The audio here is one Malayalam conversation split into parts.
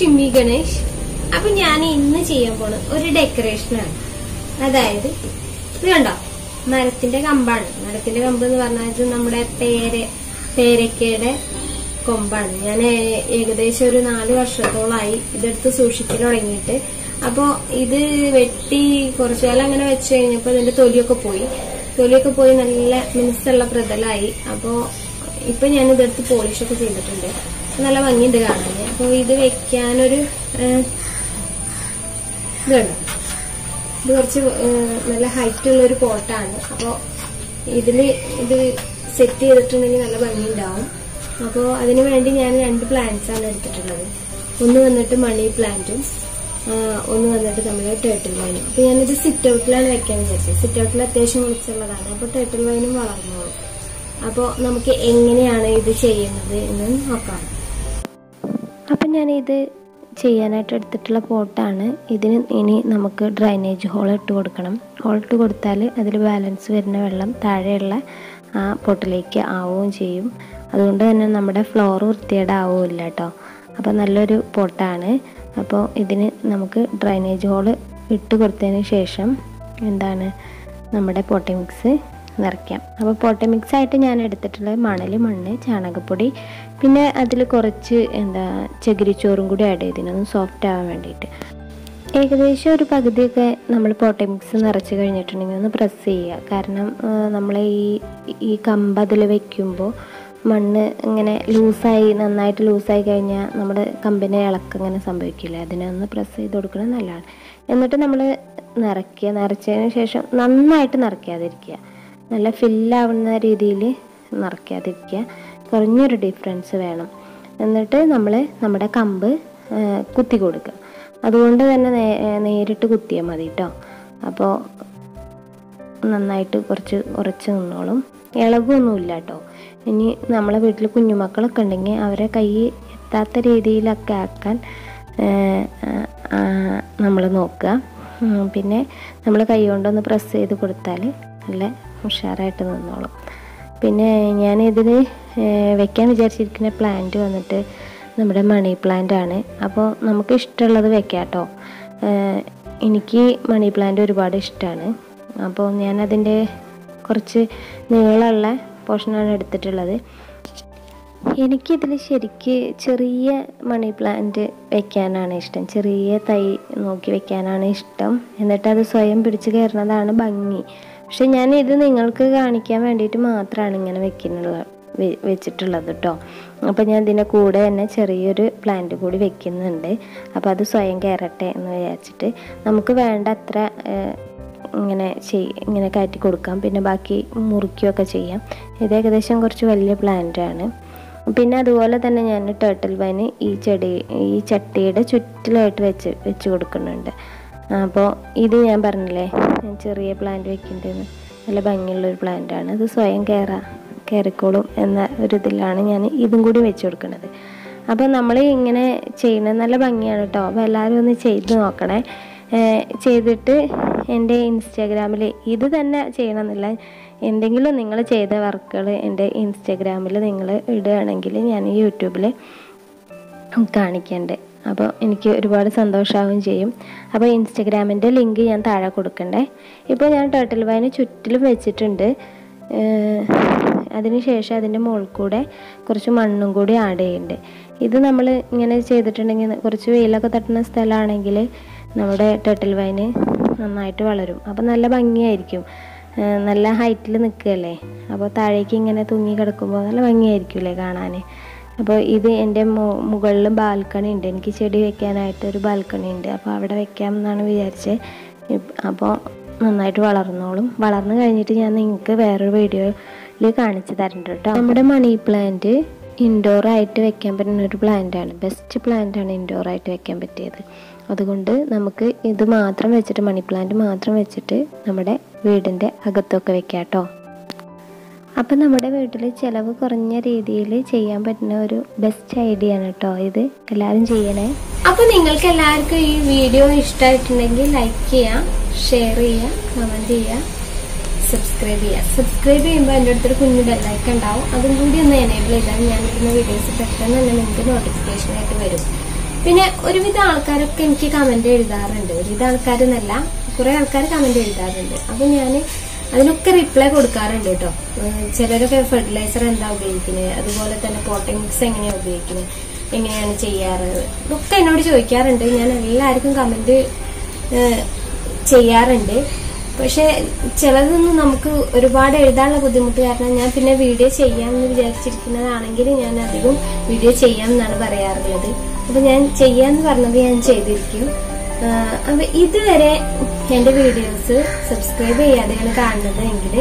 ഷിമ്മി ഗണേഷ്. അപ്പൊ ഞാൻ ഇന്ന് ചെയ്യാൻ പോണ ഒരു ഡെക്കറേഷനാണ് അതായത് ഇത് കണ്ടോ? മരത്തിന്റെ കമ്പാണ്. മരത്തിന്റെ കമ്പ് എന്ന് പറഞ്ഞാൽ നമ്മുടെ പേര പേരക്കയുടെ കൊമ്പാണ്. ഞാൻ ഏകദേശം ഒരു നാല് വർഷത്തോളായി ഇതെടുത്ത് സൂക്ഷിച്ചു തുടങ്ങിയിട്ട്. അപ്പോ ഇത് വെട്ടി കുറച്ചു കാലം അങ്ങനെ വെച്ച് കഴിഞ്ഞപ്പോ ഇതിന്റെ തൊലിയൊക്കെ പോയി. തൊലിയൊക്കെ പോയി നല്ല മിനുസുള്ള പ്രതലായി. അപ്പോ ഇപ്പൊ ഞാൻ ഇതെടുത്ത് പോളിഷൊക്കെ ചെയ്തിട്ടുണ്ട്. നല്ല ഭംഗിയുണ്ട് കാണാൻ. അപ്പൊ ഇത് വെക്കാനൊരു ഇതുണ്ട് ഇത് കുറച്ച് നല്ല ഹൈറ്റ് ഉള്ള ഒരു പോട്ടാണ്. അപ്പോൾ ഇതിൽ ഇത് സെറ്റ് ചെയ്തിട്ടുണ്ടെങ്കിൽ നല്ല ഭംഗി ഉണ്ടാവും അപ്പോൾ അതിനു വേണ്ടി ഞാൻ രണ്ട് പ്ലാന്റ്സ് ആണ് എടുത്തിട്ടുള്ളത്. ഒന്ന് വന്നിട്ട് മണി പ്ലാന്റും ഒന്ന് വന്നിട്ട് നമ്മുടെ ടേട്ടിൽ വൈനും അപ്പോൾ ഞാനിത് സിറ്റ് ഔട്ടിലാണ് വെക്കാൻ വിചാരിച്ചത് സിറ്റ് ഔട്ടിൽ അത്യാവശ്യം വിളിച്ചുള്ളതാണ് അപ്പോൾ ടേട്ടിൽ വൈനും വളർന്നോളും അപ്പോൾ നമുക്ക് എങ്ങനെയാണ് ഇത് ചെയ്യുന്നത് എന്ന് നോക്കാം. അപ്പം ഞാനിത് ചെയ്യാനായിട്ട് എടുത്തിട്ടുള്ള പോട്ടാണ്. ഇതിന് ഇനി നമുക്ക് ഡ്രൈനേജ് ഹോൾ ഇട്ട് കൊടുക്കണം. ഹോൾ ഇട്ട് കൊടുത്താൽ അതിൽ ബാലൻസ് വരുന്ന വെള്ളം താഴെയുള്ള ആ പോട്ടിലേക്ക് ആവുകയും ചെയ്യും. അതുകൊണ്ട് തന്നെ നമ്മുടെ ഫ്ലോർ വൃത്തികേടാവില്ല കേട്ടോ. അപ്പോൾ നല്ലൊരു പോട്ടാണ്. അപ്പോൾ ഇതിന് നമുക്ക് ഡ്രൈനേജ് ഹോൾ ഇട്ട് കൊടുത്തതിന് ശേഷം എന്താണ് നമ്മുടെ പോട്ടി മിക്സ് നിറയ്ക്കാം. അപ്പോൾ പോട്ടി മിക്സ് ആയിട്ട് ഞാൻ എടുത്തിട്ടുള്ളത് മണൽ മണ്ണ് ചാണകപ്പൊടി പിന്നെ അതിൽ കുറച്ച് എന്താ ചകിരിച്ചോറും കൂടി ആഡ് ചെയ്തിനൊന്ന് സോഫ്റ്റ് ആവാൻ വേണ്ടിയിട്ട് ഏകദേശം ഒരു പകുതിയൊക്കെ നമ്മൾ പൊട്ടമിക്സ് നിറച്ച് കഴിഞ്ഞിട്ടുണ്ടെങ്കിൽ ഒന്ന് പ്രസ് ചെയ്യുക. കാരണം നമ്മൾ ഈ ഈ കമ്പ് അതിൽ വയ്ക്കുമ്പോൾ മണ്ണ് ഇങ്ങനെ ലൂസായി നന്നായിട്ട് ലൂസായി കഴിഞ്ഞാൽ നമ്മുടെ കമ്പിന് ഇളക്കം ഇങ്ങനെ സംഭവിക്കില്ല? അതിനെ ഒന്ന് പ്രസ് ചെയ്ത് കൊടുക്കുന്നത് നല്ലതാണ്. എന്നിട്ട് നമ്മൾ നിറയ്ക്കുക. നിറച്ചതിന് ശേഷം നന്നായിട്ട് നിറയ്ക്കാതിരിക്കുക. നല്ല ഫില്ലാവുന്ന രീതിയിൽ നിറയ്ക്കാതിരിക്കുക. കുറഞ്ഞൊരു ഡിഫറൻസ് വേണം. എന്നിട്ട് നമ്മൾ നമ്മുടെ കമ്പ് കുത്തി കൊടുക്കുക. അതുകൊണ്ട് തന്നെ നേരിട്ട് കുത്തിയാൽ മതി കേട്ടോ അപ്പോൾ നന്നായിട്ട് കുറച്ച് ഉറച്ച് നിന്നോളും. ഇളകൊന്നുമില്ല കേട്ടോ ഇനി നമ്മളെ വീട്ടിൽ കുഞ്ഞുമക്കളൊക്കെ ഉണ്ടെങ്കിൽ അവരെ കൈ എത്താത്ത രീതിയിലൊക്കെ ആക്കാൻ നമ്മൾ നോക്കുക. പിന്നെ നമ്മൾ കൈ കൊണ്ടൊന്ന് പ്രസ് ചെയ്ത് കൊടുത്താൽ നല്ല ഉഷാറായിട്ട് നിന്നോളും. പിന്നെ ഞാനിതിൽ വെക്കാൻ വിചാരിച്ചിരിക്കുന്ന പ്ലാന്റ് വന്നിട്ട് നമ്മുടെ മണി പ്ലാന്റ് ആണ്. അപ്പോൾ നമുക്ക് ഇഷ്ടമുള്ളത് വെക്കാം കേട്ടോ എനിക്ക് മണി പ്ലാന്റ് ഒരുപാട് ഇഷ്ടമാണ് അപ്പോൾ ഞാനതിന്റെ കുറച്ച് നീളമുള്ള പോർഷനാണ് എടുത്തിട്ടുള്ളത്. എനിക്കിതിൽ ശരിക്ക് ചെറിയ മണി പ്ലാന്റ് വെക്കാനാണ് ഇഷ്ടം. ചെറിയ തൈ നോക്കി വെക്കാനാണ് ഇഷ്ടം. എന്നിട്ട് അത് സ്വയം പിടിച്ച് കയറുന്നതാണ് ഭംഗി. പക്ഷെ ഞാൻ ഇത് നിങ്ങൾക്ക് കാണിക്കാൻ വേണ്ടിയിട്ട് മാത്രമാണ് ഇങ്ങനെ വെക്കുന്നുള്ള വെച്ചിട്ടുള്ളത് കേട്ടോ അപ്പോൾ ഞാൻ ഇതിന്റെ കൂടെ തന്നെ ചെറിയൊരു പ്ലാന്റ് കൂടി വെക്കുന്നുണ്ട്. അപ്പോൾ അത് സ്വയം കയറട്ടെ എന്ന് വിചാരിച്ചിട്ട് നമുക്ക് വേണ്ട അത്ര ഇങ്ങനെ ചെയ് ഇങ്ങനെ കയറ്റി കൊടുക്കാം. പിന്നെ ബാക്കി മുറിക്കുകയൊക്കെ ചെയ്യാം. ഇത് ഏകദേശം കുറച്ച് വലിയ പ്ലാന്റാണ് പിന്നെ അതുപോലെ തന്നെ ഞാൻ ടേട്ടിൽ വൈന് ഈ ചെടി ഈ ചട്ടിയുടെ ചുറ്റിലായിട്ട് വെച്ച് വെച്ച് കൊടുക്കുന്നുണ്ട്. അപ്പോൾ ഇത് ഞാൻ പറഞ്ഞില്ലേ ഞാൻ ചെറിയ പ്ലാന്റ് വെക്കുന്നുണ്ടെന്ന് നല്ല ഭംഗിയുള്ളൊരു പ്ലാന്റ് ആണ്. ഇത് സ്വയം കയറ കയറിക്കോളും എന്ന ഒരു ഇതിലാണ് ഞാൻ ഇതും കൂടി വെച്ച് കൊടുക്കുന്നത്. അപ്പോൾ നമ്മൾ ഇങ്ങനെ ചെയ്യുന്നത് നല്ല ഭംഗിയാണ് കേട്ടോ അപ്പോൾ എല്ലാവരും ഒന്ന് ചെയ്ത് നോക്കണേ. ചെയ്തിട്ട് എന്റെ ഇൻസ്റ്റാഗ്രാമിൽ ഇത് തന്നെ ചെയ്യണമെന്നില്ല. എന്തെങ്കിലും നിങ്ങൾ ചെയ്ത വർക്കുകൾ എന്റെ ഇൻസ്റ്റാഗ്രാമിൽ നിങ്ങൾ ഇടുകയാണെങ്കിൽ ഞാൻ യൂട്യൂബിൽ കാണിക്കണ്ട്. അപ്പോൾ എനിക്ക് ഒരുപാട് സന്തോഷമാവുകയും ചെയ്യും. അപ്പോൾ ഇൻസ്റ്റഗ്രാമിന്റെ ലിങ്ക് ഞാൻ താഴെ കൊടുക്കണ്ടേ. ഇപ്പോൾ ഞാൻ ടോട്ടൽ വൈന് ചുറ്റിലും വെച്ചിട്ടുണ്ട്. അതിന് ശേഷം അതിന്റെ മുകളിൽ കൂടെ കുറച്ച് മണ്ണും കൂടി ആഡ് ചെയ്യുന്നുണ്ട്. ഇത് നമ്മൾ ഇങ്ങനെ ചെയ്തിട്ടുണ്ടെങ്കിൽ കുറച്ച് വെയിലൊക്കെ തട്ടുന്ന സ്ഥലമാണെങ്കിൽ നമ്മുടെ ടോട്ടൽ വൈന് നന്നായിട്ട് വളരും. അപ്പോൾ നല്ല ഭംഗിയായിരിക്കും. നല്ല ഹൈറ്റിൽ നിൽക്കുകയല്ലേ? അപ്പോൾ താഴേക്ക് ഇങ്ങനെ തൂങ്ങി കിടക്കുമ്പോൾ നല്ല ഭംഗിയായിരിക്കുമല്ലേ കാണാൻ? അപ്പോൾ ഇത് എന്റെ മുകളിൽ ബാൽക്കണി ഉണ്ട്. എനിക്ക് ചെടി വെക്കാനായിട്ട് ഒരു ബാൽക്കണി ഉണ്ട്. അപ്പോൾ അവിടെ വെക്കാം എന്നാണ് വിചാരിച്ചത് അപ്പോൾ നന്നായിട്ട് വളർന്നോളും. വളർന്നു കഴിഞ്ഞിട്ട് ഞാൻ നിങ്ങൾക്ക് വേറൊരു വീഡിയോയിൽ കാണിച്ചു തരണ്ട കേട്ടോ. നമ്മുടെ മണി പ്ലാന്റ് ഇൻഡോർ ആയിട്ട് വെക്കാൻ പറ്റുന്ന ഒരു പ്ലാന്റ് ആണ്. ബെസ്റ്റ് പ്ലാന്റ് ആണ് ഇൻഡോർ ആയിട്ട് വെക്കാൻ പറ്റിയത്. അതുകൊണ്ട് നമുക്ക് ഇത് മാത്രം വെച്ചിട്ട് മണി പ്ലാന്റ് മാത്രം വെച്ചിട്ട് നമ്മുടെ വീടിന്റെ അകത്തൊക്കെ വെക്കാം കേട്ടോ. അപ്പം നമ്മുടെ വീട്ടിൽ ചിലവ് കുറഞ്ഞ രീതിയിൽ ചെയ്യാൻ പറ്റുന്ന ഒരു ബെസ്റ്റ് ഐഡിയ ആണ് കേട്ടോ ഇത്. എല്ലാവരും ചെയ്യണേ. അപ്പോൾ നിങ്ങൾക്ക് എല്ലാവർക്കും ഈ വീഡിയോ ഇഷ്ടമായിട്ടുണ്ടെങ്കിൽ ലൈക്ക് ചെയ്യാം ഷെയർ ചെയ്യാം കമന്റ് ചെയ്യാം സബ്സ്ക്രൈബ് ചെയ്യാം. സബ്സ്ക്രൈബ് ചെയ്യുമ്പോൾ എന്റെ അടുത്തൊരു കുഞ്ഞു ബെല്ലൈക്കൺ ഉണ്ടാവും. അതും കൂടി ഒന്ന് എനേബിൾ ചെയ്താൽ ഞാൻ ഇടുന്ന വീഡിയോസ് പെട്ടെന്ന് തന്നെ നിങ്ങൾക്ക് നോട്ടിഫിക്കേഷൻ ആയിട്ട് വരും. പിന്നെ ഒരുവിധ ആൾക്കാരൊക്കെ എനിക്ക് കമന്റ് എഴുതാറുണ്ട്. ഒരുവിധ ആൾക്കാരെന്നല്ല കുറേ ആൾക്കാർ കമന്റ് എഴുതാറുണ്ട്. അപ്പോൾ ഞാൻ അതിനൊക്കെ റിപ്ലൈ കൊടുക്കാറുണ്ട് കേട്ടോ ചിലരൊക്കെ ഫെർട്ടിലൈസർ എന്താ ഉപയോഗിക്കുന്നത് അതുപോലെ തന്നെ പോട്ടിങ്സ് എങ്ങനെയാ ഉപയോഗിക്കുന്നത് എങ്ങനെയാണ് ചെയ്യാറ് ഇതൊക്കെ എന്നോട് ചോദിക്കാറുണ്ട്. ഞാൻ എല്ലാവർക്കും കമന്റ് ചെയ്യാറുണ്ട്. പക്ഷെ ചിലതൊന്നും നമുക്ക് ഒരുപാട് എഴുതാനുള്ള ബുദ്ധിമുട്ട് കാരണം ഞാൻ പിന്നെ വീഡിയോ ചെയ്യാമെന്ന് വിചാരിച്ചിരിക്കുന്നതാണെങ്കിൽ ഞാൻ അധികം വീഡിയോ ചെയ്യാമെന്നാണ് പറയാറുള്ളത്. അപ്പൊ ഞാൻ ചെയ്യാന്ന് പറഞ്ഞത് ഞാൻ ചെയ്തിരിക്കും. അപ്പൊ ഇതുവരെ എന്റെ വീഡിയോസ് സബ്സ്ക്രൈബ് ചെയ്യാതെയാണ് കാണുന്നത് എങ്കിൽ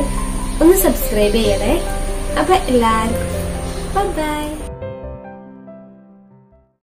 ഒന്ന് സബ്സ്ക്രൈബ് ചെയ്യണേ. അപ്പൊ എല്ലാവർക്കും ബൈ